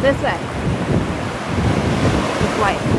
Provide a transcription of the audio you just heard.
This way. This way.